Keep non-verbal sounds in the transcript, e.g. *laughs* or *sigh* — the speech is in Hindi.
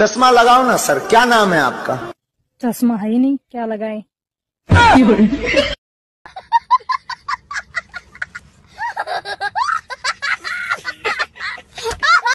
चश्मा लगाओ ना सर। क्या नाम है आपका? चश्मा है ही नहीं क्या लगाए? *laughs*